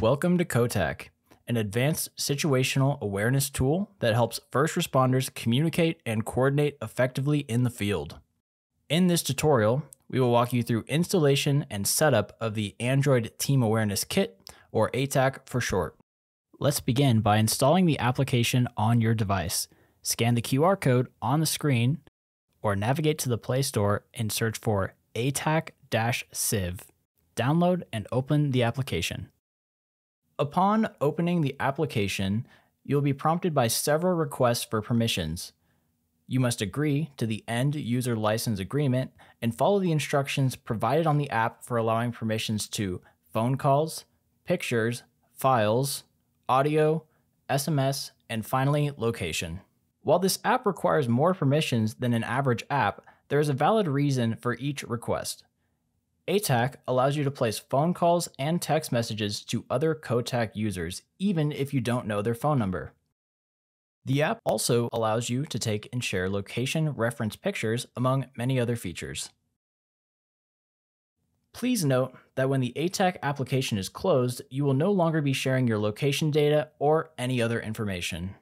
Welcome to COTAK, an advanced situational awareness tool that helps first responders communicate and coordinate effectively in the field. In this tutorial, we will walk you through installation and setup of the Android Team Awareness Kit, or ATAK for short. Let's begin by installing the application on your device. Scan the QR code on the screen or navigate to the Play Store and search for ATAK-Civ. Download and open the application. Upon opening the application, you'll be prompted by several requests for permissions. You must agree to the End User License Agreement and follow the instructions provided on the app for allowing permissions to phone calls, pictures, files, audio, SMS, and finally, location. While this app requires more permissions than an average app, there is a valid reason for each request. ATAK allows you to place phone calls and text messages to other COTAK users, even if you don't know their phone number. The app also allows you to take and share location reference pictures, among many other features. Please note that when the ATAK application is closed, you will no longer be sharing your location data or any other information.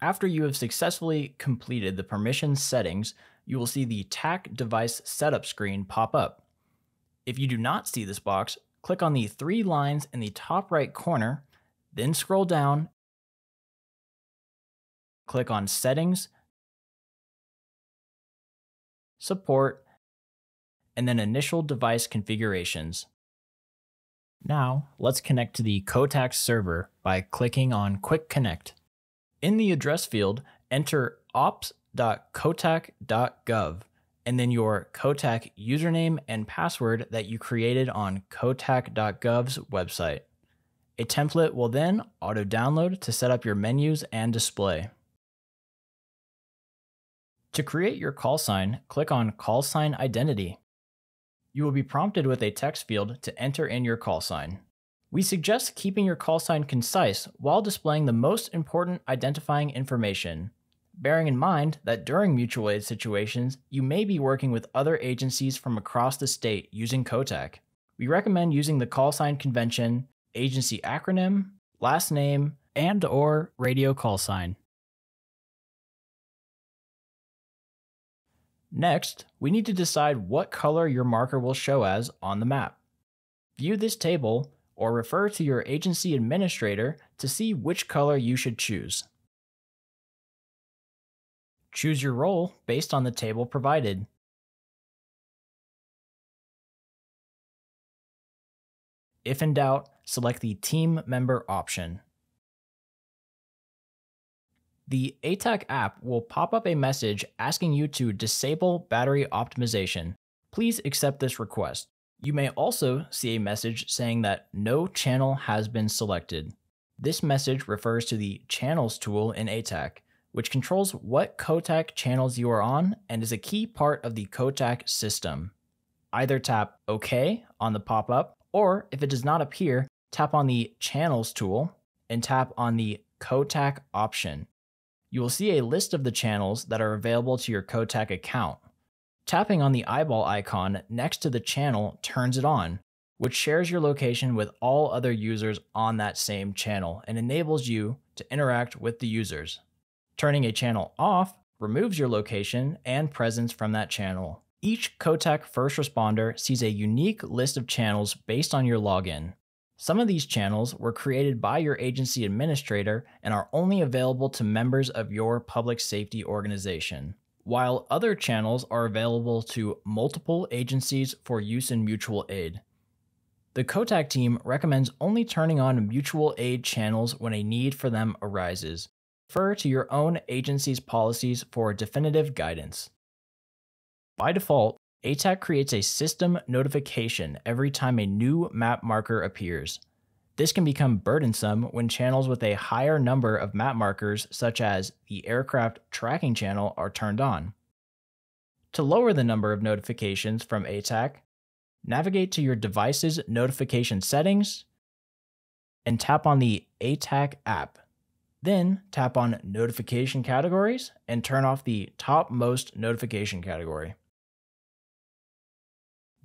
After you have successfully completed the permissions settings, you will see the TAK device setup screen pop up. If you do not see this box, click on the three lines in the top right corner, then scroll down, click on Settings, Support, and then Initial Device Configurations. Now, let's connect to the COTAK server by clicking on Quick Connect. In the address field, enter ops.cotak.gov and then your COTAK username and password that you created on cotak.gov's website. A template will then auto download to set up your menus and display. To create your call sign, click on Call Sign Identity. You will be prompted with a text field to enter in your call sign. We suggest keeping your call sign concise while displaying the most important identifying information, bearing in mind that during mutual aid situations, you may be working with other agencies from across the state using COTAK. We recommend using the call sign convention, agency acronym, last name, and or radio call sign. Next, we need to decide what color your marker will show as on the map. View this table or refer to your agency administrator to see which color you should choose. Choose your role based on the table provided. If in doubt, select the Team Member option. The ATAK app will pop up a message asking you to disable battery optimization. Please accept this request. You may also see a message saying that no channel has been selected. This message refers to the Channels tool in ATAK, which controls what COTAK channels you are on and is a key part of the COTAK system. Either tap OK on the pop up, or if it does not appear, tap on the Channels tool and tap on the COTAK option. You will see a list of the channels that are available to your COTAK account. Tapping on the eyeball icon next to the channel turns it on, which shares your location with all other users on that same channel and enables you to interact with the users. Turning a channel off removes your location and presence from that channel. Each COTAK first responder sees a unique list of channels based on your login. Some of these channels were created by your agency administrator and are only available to members of your public safety organization while other channels are available to multiple agencies for use in mutual aid. The COTAK team recommends only turning on mutual aid channels when a need for them arises. Refer to your own agency's policies for definitive guidance. By default, ATAK creates a system notification every time a new map marker appears. This can become burdensome when channels with a higher number of map markers, such as the aircraft tracking channel, are turned on. To lower the number of notifications from ATAK, navigate to your device's notification settings and tap on the ATAK app. Then tap on Notification Categories and turn off the topmost notification category.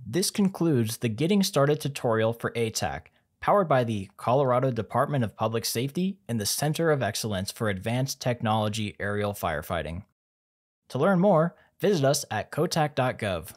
This concludes the Getting Started tutorial for ATAK, powered by the Colorado Department of Public Safety and the Center of Excellence for Advanced Technology Aerial Firefighting. To learn more, visit us at cotak.gov.